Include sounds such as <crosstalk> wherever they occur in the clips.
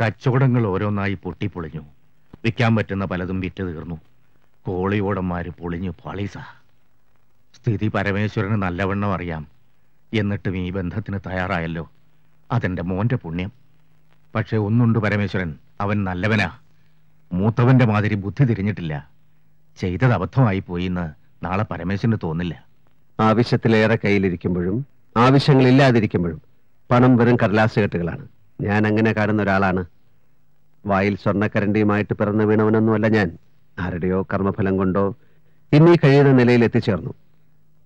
കച്ചവടങ്ങൾ ഓരോന്നായി പൊട്ടിപ്പൊളിഞ്ഞു. വിൽക്കാൻ പറ്റുന്ന പലതും വിറ്റ് തീർന്നു. കോളിയോടന്മാര് പൊളിഞ്ഞു പളിസ സ്ഥിതി പരമേശ്വരന് നല്ലവണ്ണം അറിയാം. എന്നിട്ടും ഈ ബന്ധത്തിന് തയ്യാറായല്ലോ. അതെന്റെ മോന്റെ പുണ്യം. പക്ഷെ ഒന്നുണ്ട് പരമേശ്വരൻ അവൻ നല്ലവനാ. മൂത്തവന്റെ മാതിരി ബുദ്ധി തിരിഞ്ഞിട്ടില്ല. ചെയ്തത് അബദ്ധമായി പോയി എന്ന് നാളെ പരമേശ്വരന് തോന്നില്ല. ആവശ്യത്തിലേറെ കയ്യിലിരിക്കുമ്പോഴും ആവശ്യങ്ങളില്ലാതിരിക്കുമ്പോഴും പണം വെറും കടലാസ് കെട്ടുകളാണ്. ഞാൻ അങ്ങനെ കാണുന്ന ഒരാളാണ് വായിൽ സ്വർണക്കരണ്ടിയുമായിട്ട് പിറന്നു വീണവനൊന്നുമല്ല ഞാൻ. ആരുടെയോ കർമ്മഫലം കൊണ്ടോ ഇന്നീ കഴിയുന്ന നിലയിൽ എത്തിച്ചേർന്നു.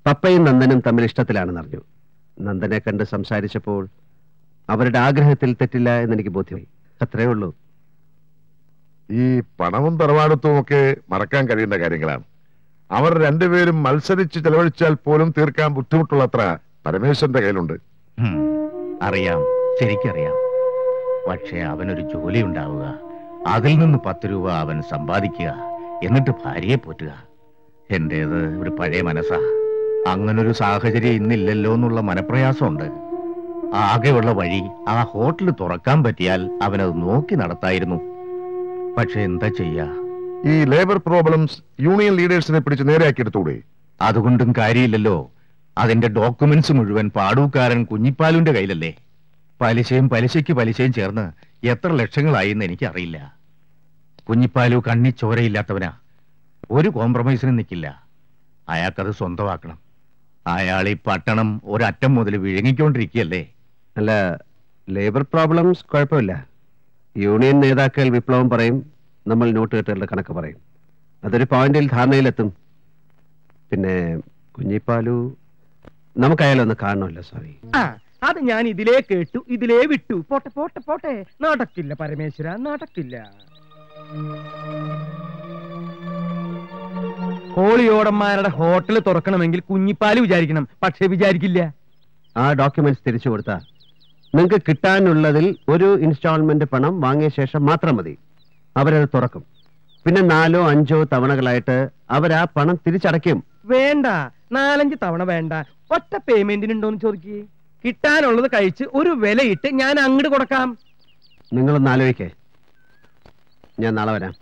പപ്പയും നന്ദനും തമ്മിൽ ഇഷ്ടത്തിലാണെന്നറിഞ്ഞു. നന്ദനെ കണ്ട് സംസാരിച്ചപ്പോൾ അവരുടെ ആഗ്രഹത്തിൽ തെറ്റില്ല എന്നെനിക്ക് ബോധ്യമായി. അത്രേ ഉള്ളൂ. ഈ പണവും തറവാടത്വവും ഒക്കെ മറക്കാൻ കഴിയുന്ന കാര്യങ്ങളാണ്. അവർ രണ്ടുപേരും മത്സരിച്ച് ചെലവഴിച്ചാൽ പോലും തീർക്കാൻ ബുദ്ധിമുട്ടുള്ളത്ര പരമേശ്വരന്റെ കയ്യിലുണ്ട്. അറിയാം. ശരിക്കറിയാം. പക്ഷെ അവനൊരു ജോലി ഉണ്ടാവുക. അതിൽ നിന്ന് പത്ത് രൂപ അവൻ സമ്പാദിക്കുക. എന്നിട്ട് ഭാര്യയെ പോറ്റുക. എന്റേത് ഒരു പഴയ മനസ്സാ. അങ്ങനൊരു സാഹചര്യം ഇന്നില്ലല്ലോ എന്നുള്ള മനപ്രയാസമുണ്ട്. ആകെയുള്ള വഴി ആ ഹോട്ടൽ തുറക്കാൻ പറ്റിയാൽ അവനത് നോക്കി നടത്തായിരുന്നു. പക്ഷെ എന്താ ചെയ്യാ? ഈ ലേബർ പ്രോബ്ലംസ് യൂണിയൻ ലീഡേഴ്സിനെ പിടിച്ച് നേരെയാക്കിയെടുത്തൂടെ അതുകൊണ്ടും കാര്യമില്ലല്ലോ. അതിന്റെ ഡോക്യുമെന്റ്സ് മുഴുവൻ പാടൂക്കാരൻ കുഞ്ഞിപ്പാലുവിന്റെ കയ്യിലല്ലേ? പലിശയും പലിശയ്ക്ക് പലിശയും ചേർന്ന് എത്ര ലക്ഷങ്ങളായി എന്ന് എനിക്കറിയില്ല. കുഞ്ഞിപ്പാലു കണ്ണി ചോരയില്ലാത്തവനാ. ഒരു കോംപ്രമൈസിനും നിൽക്കില്ല അയാൾക്കത് സ്വന്തമാക്കണം. അയാൾ ഈ പട്ടണം ഒരറ്റം മുതൽ വിഴുങ്ങിക്കൊണ്ടിരിക്കുകയല്ലേ? അല്ല ലേബർ പ്രോബ്ലംസ് കുഴപ്പമില്ല. യൂണിയൻ നേതാക്കൾ വിപ്ലവം പറയും നമ്മൾ നോട്ട് കെട്ടുകളുടെ കണക്ക് പറയും. അതൊരു പോയിന്റിൽ ധാരണയിലെത്തും. പിന്നെ കുഞ്ഞിപ്പാലു നമുക്കയാലൊന്ന് കാണണമല്ലോ സ്വാമി. ആ അത് ഞാൻ ഇതിലേ കേട്ടു ഇതിലേ വിട്ടു. പോട്ടെ പോട്ടെ പോട്ടെ. നടക്കില്ല പരമേശ്വര നടക്കില്ല. കോളിയോടന്മാരുടെ ഹോട്ടൽ തുറക്കണമെങ്കിൽ കുഞ്ഞിപ്പാൽ വിചാരിക്കണം പക്ഷെ വിചാരിക്കില്ല. ആ ഡോക്യുമെന്റ്സ് തിരിച്ചു കൊടുത്ത. നിങ്ങൾക്ക് കിട്ടാനുള്ളതിൽ ഒരു ഇൻസ്റ്റാൾമെന്റ് പണം വാങ്ങിയ ശേഷം മാത്രം മതി. അവരത് തുറക്കും. പിന്നെ നാലോ അഞ്ചോ തവണകളായിട്ട് അവരാ പണം തിരിച്ചടയ്ക്കും. വേണ്ട നാലഞ്ച് തവണ വേണ്ട. ഒറ്റ പേയ്മെന്റിനുണ്ടോന്ന് ചോദിക്കേ. കിട്ടാനുള്ളത് കഴിച്ച് ഒരു വിലയിട്ട് ഞാൻ അങ്ങോട്ട് കൊടുക്കാം. നിങ്ങളൊന്ന് ആലോചിക്കേ. ഞാൻ നാളെ വരാം.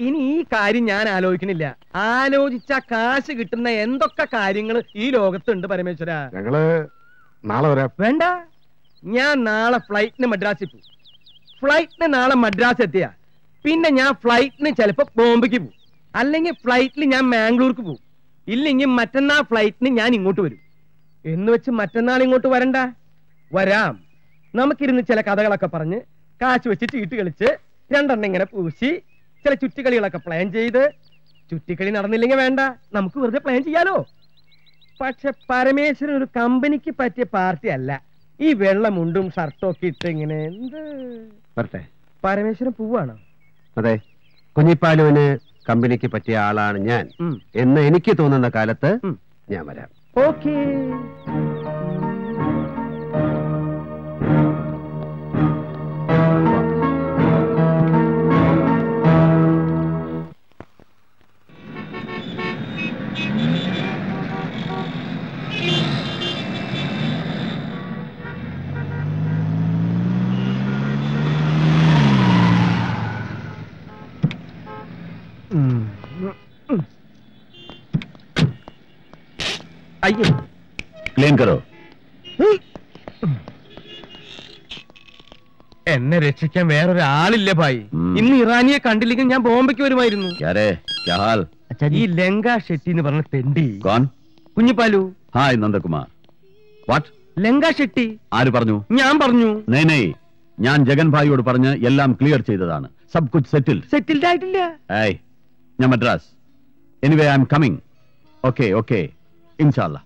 ഇനി ഈ കാര്യം ഞാൻ ആലോചിക്കണില്ല. ആലോചിച്ച കാശ് കിട്ടുന്ന എന്തൊക്കെ കാര്യങ്ങൾ ഈ ലോകത്തുണ്ട് പരമേശ്വര? ഞങ്ങൾ നാളെ വരാം. വേണ്ട. ഞാൻ നാളെ ഫ്ലൈറ്റിന് മദ്രാസിൽ പോകും ഫ്ലൈറ്റിന് നാളെ മദ്രാസ് എത്തിയ. പിന്നെ ഞാൻ ഫ്ലൈറ്റിന് ചിലപ്പോ ബോംബെക്ക് പോകും അല്ലെങ്കിൽ ഫ്ലൈറ്റിൽ ഞാൻ മാംഗ്ലൂർക്ക് പോകും ഇല്ലെങ്കിൽ മറ്റന്നാ ഫ്ലൈറ്റിന് ഞാൻ ഇങ്ങോട്ട് വരും. എന്ന് വെച്ച് മറ്റന്നാൾ ഇങ്ങോട്ട് വരണ്ട. വരാം. നമുക്കിരുന്ന് ചില കഥകളൊക്കെ പറഞ്ഞ് കാശ് വെച്ച് ചീട്ട് കളിച്ച് രണ്ടെണ്ണം ഇങ്ങനെ പൂശി ചില ചുറ്റിക്കളികളൊക്കെ പ്ലാൻ ചെയ്ത്. ചുറ്റിക്കളി നടന്നില്ലെങ്കിൽ വേണ്ട. നമുക്ക് വെറുതെ പ്ലാൻ ചെയ്യാലോ? പക്ഷെ പരമേശ്വരൻ ഒരു കമ്പനിക്ക് പറ്റിയ പാർട്ടി അല്ല. ഈ വെള്ളമുണ്ടും ഷർട്ടും ഒക്കെ ഇട്ട് ഇങ്ങനെ എന്ത്? വരട്ടെ. പരമേശ്വരൻ പൂവാണോ. അതെ. കുഞ്ഞിപ്പാലുവിന് കമ്പനിക്ക് പറ്റിയ ആളാണ് ഞാൻ. എന്ന് എനിക്ക് തോന്നുന്ന കാലത്ത് ഞാൻ വരാം. ഓക്കേ അയ്യോ ക്ലീൻ കറോ എന്നെ രക്ഷിക്കാൻ വേറൊരാളില്ല ഭായി? ഇന്ന് ഇറാനിയെ കണ്ടില്ലെങ്കിൽ ഞാൻ ബോംബെക്ക് വരുമായിരുന്നു. ഈ ലങ്ക ഷെട്ടി എന്ന് പറഞ്ഞ തെണ്ടി. കുഞ്ഞിപ്പാലു. ഹായ് നന്ദകുമാർ. വാട്ട്? ലങ്ക ഷെട്ടി. ആര് പറഞ്ഞു? ഞാൻ പറഞ്ഞു. നേ ഞാൻ ജഗൻ ഭായിയോട് പറഞ്ഞ് എല്ലാം ക്ലിയർ ചെയ്തതാണ്. സബ് കുച്ച് സെറ്റിൽ സെറ്റിൽഡ് ആയിട്ടില്ല. ഞാൻ Madras. Anyway I am coming okay okay ഇൻഷാല്ല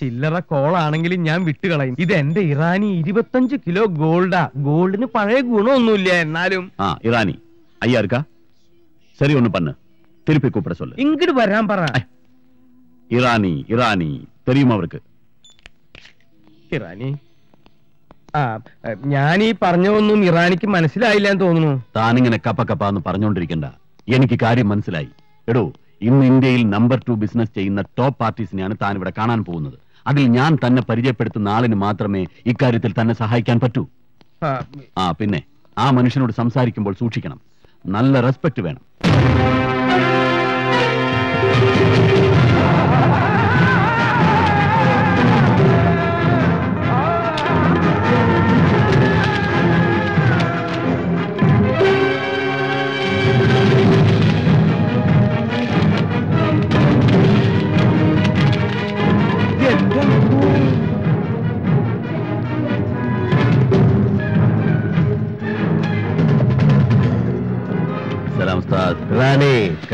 ചില്ലറ കോളാണെങ്കിലും ഞാൻ വിട്ടുകളയും. ഇത് എന്റെ ഇറാനി ഇരുപത്തഞ്ച് കിലോ ഗോൾഡാ. ഗോൾഡിന് പഴയ ഗുണമൊന്നുമില്ല എന്നാലും. ആ ഇറാനി. അയ്യാർക്ക? ശരി ഒന്ന് പണ്ണ് തിരുപ്പി കൂപ്പിട ചൊല്ലു ഇങ്ങോട്ട് വരാൻ പറ. ഇറാനി ഇറാനി. തെരയും അവർക്ക്. ഇറാനി. ആ ഞാൻ ഈ പറഞ്ഞതൊന്നും ഇറാനിക്ക് മനസ്സിലായില്ല എന്ന് തോന്നുന്നു. താനിങ്ങനെ കപ്പ കപ്പ എന്ന് പറഞ്ഞുകൊണ്ടിരിക്കണ്ട എനിക്ക് കാര്യം മനസ്സിലായി. എടോ ഇന്ന് ഇന്ത്യയിൽ നമ്പർ ടു ബിസിനസ് ചെയ്യുന്ന ടോപ്പ് പാർട്ടീസിനെയാണ് താൻ ഇവിടെ കാണാൻ പോകുന്നത്. അതിൽ ഞാൻ തന്നെ പരിചയപ്പെടുത്തുന്ന ആളിന് മാത്രമേ ഇക്കാര്യത്തിൽ തന്നെ സഹായിക്കാൻ പറ്റൂ. ആ, പിന്നെ ആ മനുഷ്യനോട് സംസാരിക്കുമ്പോൾ സൂക്ഷിക്കണം. നല്ല റെസ്പെക്ട് വേണം.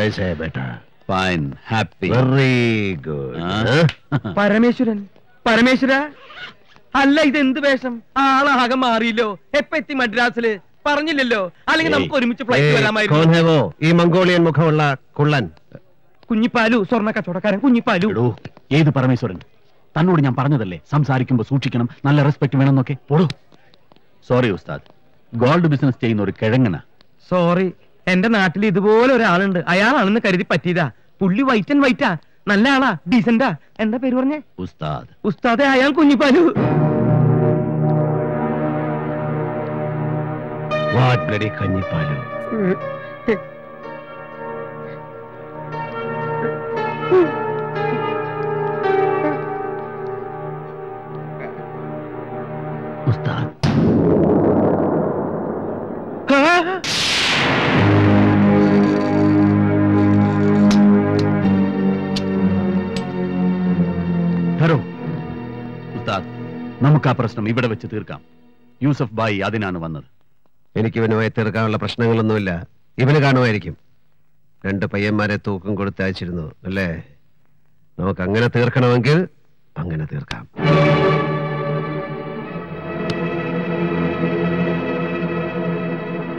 വയസ്സ് fine happy very good Parameswaran Parameswara? അല്ല ഇത് എന്ത് വേഷം? ആളാകെ മാറിയില്ലോ. എപ്പോ എത്തി മദ്രാസിൽ? പറഞ്ഞില്ലല്ലോ. അല്ലെങ്കിൽ നമുക്ക് ഒരുമിച്ച് ഫ്ലൈറ്റ് ഈ മംഗോളിയൻ മുഖമുള്ള കുള്ളൻ. കുഞ്ഞിപ്പാലു സ്വർണ കച്ചവടക്കാരൻ കുഞ്ഞിപ്പാലു ഏത് പരമേശ്വരൻ? തന്നോട് ഞാൻ പറഞ്ഞതല്ലേ? സംസാരിക്കുമ്പോ സൂക്ഷിക്കണം. നല്ല റെസ്പെക്ട് വേണമെന്നൊക്കെ. പോടോ സോറി ഉസ്താദ്. ഗോൾഡ് ബിസിനസ് ചെയ്യുന്ന ഒരു കിഴങ്ങന. സോറി എന്റെ നാട്ടിൽ ഇതുപോലെ ഒരാളുണ്ട്. അയാളാണെന്ന് കരുതി പറ്റിയതാ. പുള്ളി വൈറ്റ് ആൻഡ് വൈറ്റാ നല്ല ആളാ ഡീസന്റാ എന്താ പേര് പറഞ്ഞേ? ഉസ്താദ്. ഉസ്താദെ അയാൾ കുഞ്ഞിപ്പാലു. കഞ്ഞിപ്പാലു? ഉസ്താദ്. നമുക്ക് ആ പ്രശ്നം ഇവിടെ വെച്ച് തീർക്കാം. യൂസഫ് ബായി അതിനാണ് വന്നത്. എനിക്ക് ഇവനുമായി തീർക്കാനുള്ള പ്രശ്നങ്ങളൊന്നുമില്ല. ഇവന് കാണുമായിരിക്കും. രണ്ട് പയ്യന്മാരെ തൂക്കം കൊടുത്ത് അയച്ചിരുന്നു അല്ലേ? നമുക്ക് അങ്ങനെ തീർക്കണമെങ്കിൽ അങ്ങനെ തീർക്കാം.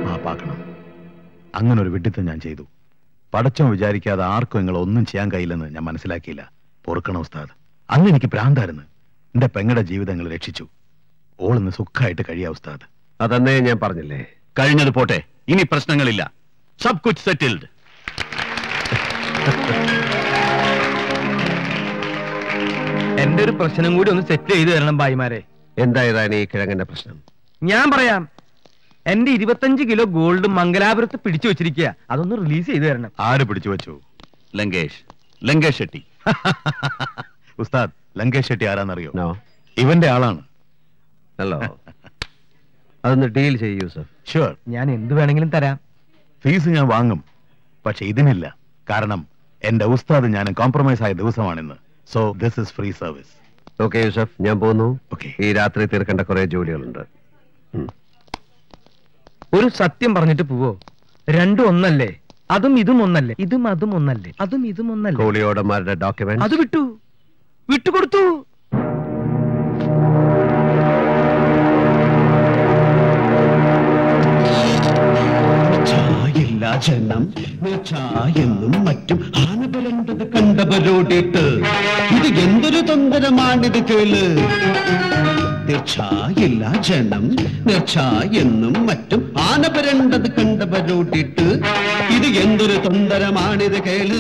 മാപ്പാക്കണം അങ്ങനെ ഒരു വിഡിത്തം ഞാൻ ചെയ്തു. പടച്ചോ വിചാരിക്കാതെ ആർക്കും നിങ്ങൾ ഒന്നും ചെയ്യാൻ കഴിയില്ലെന്ന് ഞാൻ മനസ്സിലാക്കിയില്ല. പൊറുക്കണം ഉസ്താദ്. അന്ന് എനിക്ക് ഭ്രാന്തായിരുന്നു. എന്റെ പെങ്ങളുടെ ജീവിതങ്ങൾ രക്ഷിച്ചു. ഓളിന്ന് സുഖമായിട്ട് കഴിയാ ഉസ്താദ്. അതന്നേ ഞാൻ പറഞ്ഞില്ലേ? കഴിഞ്ഞത് പോട്ടെ. ഇനി പ്രശ്നങ്ങളില്ല. സബ് കുച്ച് സെറ്റിൽഡ്. എന്റെ ഒരു പ്രശ്നം കൂടി ഒന്ന് സെറ്റ് ചെയ്തു തരണം ഭായിമാരെ. എന്തായതാണ് ഈ കിഴങ്ങന്റെ പ്രശ്നം? ഞാൻ പറയാം. എന്റെ ഇരുപത്തഞ്ച് കിലോ ഗോൾഡ് മംഗലാപുരത്ത് പിടിച്ചു വെച്ചിരിക്കുക അതൊന്ന് റിലീസ് ചെയ്തു തരണം. ആര് പിടിച്ചു വെച്ചു? ലങ്കേഷ്. ലങ്കേഷ് ഷെട്ടി. <laughs> ഉസ്താദ് ലങ്കേഷ് ഷെട്ടി ആരാന്നറിയോ? ഇവന്റെ ആളാണ്. ഹലോ അതൊന്ന് ഡീൽ ചെയ്യൂ സർ. ഷുവർ ഞാൻ എന്ത് വേണമെങ്കിലും തരാം. ഫീസ് ഞാൻ വാങ്ങും. പക്ഷെ ഇതിനില്ല. കാരണം എന്റെ ഉസ്താദ് ഞാൻ കോംപ്രമൈസ് ആയ ദിവസമാണിന്ന്. So this is free service okay Yusuf ഞാൻ പോകുന്നു. ഓക്കെ ഈ രാത്രി തീർക്കേണ്ട കുറെ ജോലികളുണ്ട്. ഒരു സത്യം പറഞ്ഞിട്ട് പോവോ? രണ്ടും ഒന്നല്ലേ? അതും ഇതും ഒന്നല്ലേ? ഇതും അതും ഒന്നല്ലേ? അതും ഇതും ഒന്നല്ലേ? കോളിയോടന്മാരുടെ ഡോക്യുമെന്റ് അത് വിട്ടു. വിട്ടുകൊടുത്തു. ജനം മറ്റും ആനപരണ്ടത് കണ്ടവരോടിട്ട്. ഇത് എന്തൊരു തൊന്തരമാണിത് കേൾ? തീർച്ചയില്ല ജനം എന്നും മറ്റും ആനപരണ്ടത് കണ്ടവരോടിട്ട്. ഇത് എന്തൊരു തൊന്തരമാണിത് കേൾ?